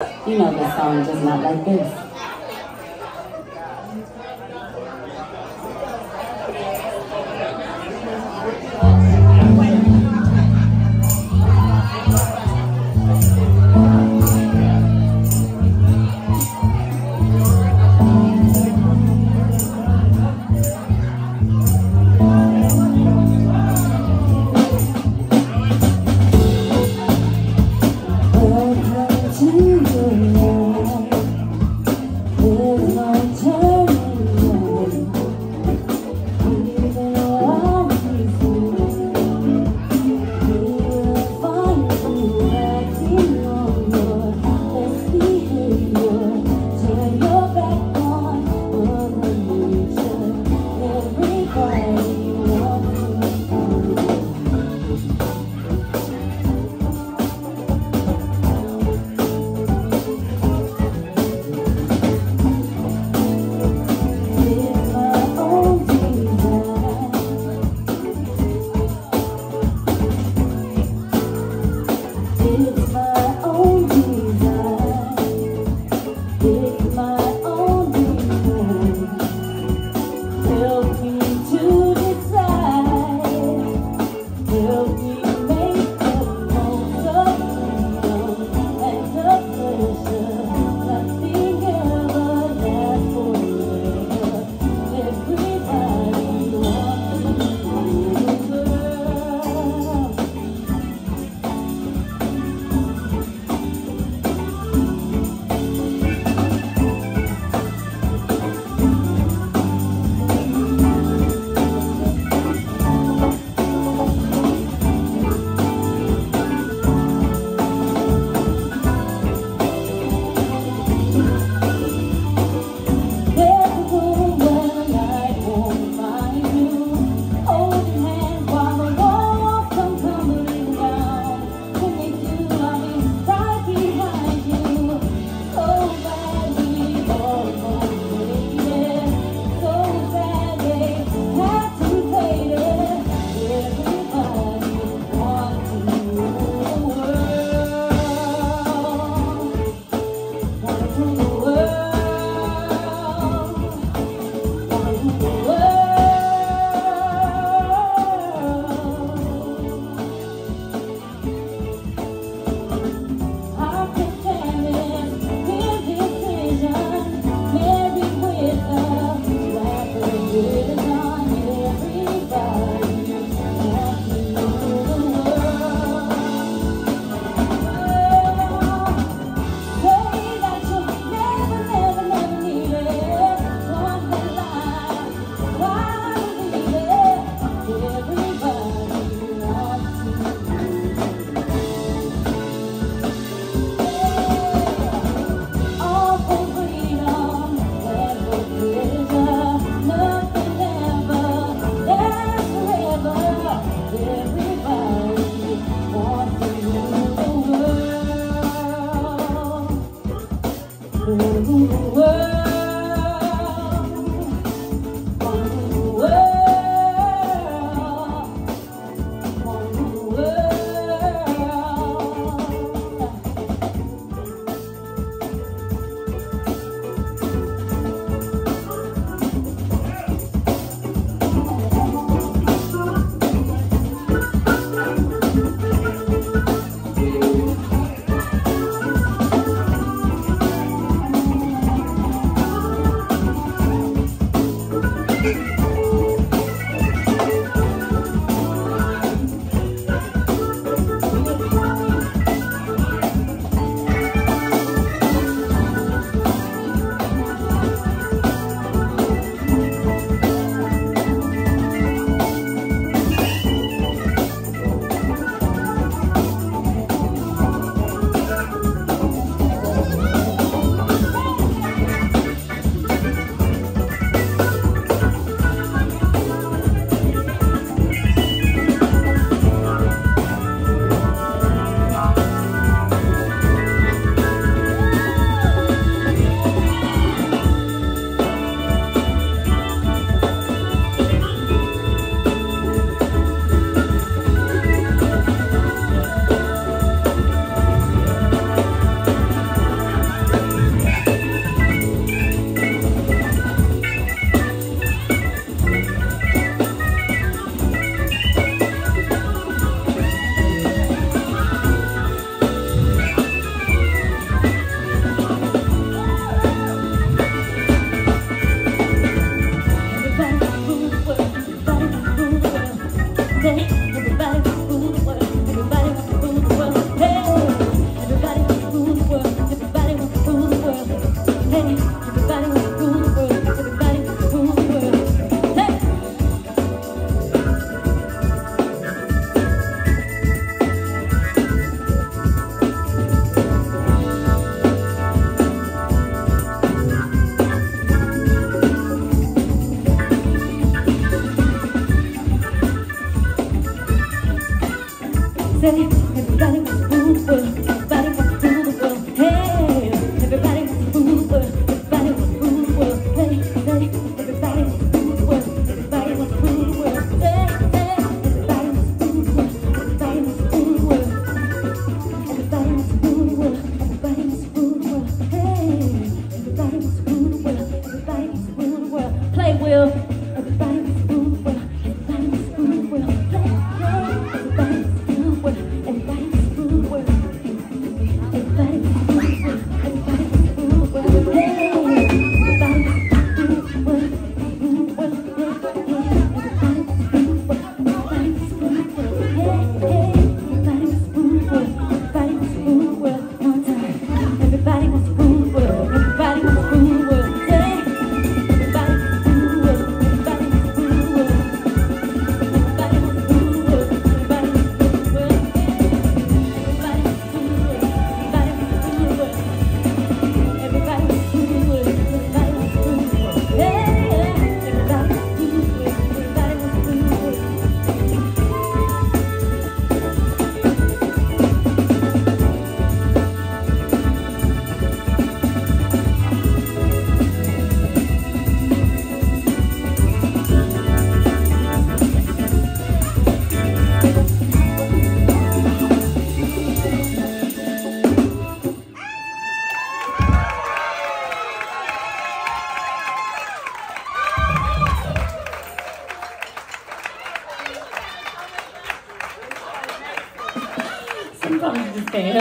You know the song just not like this. Oh, world.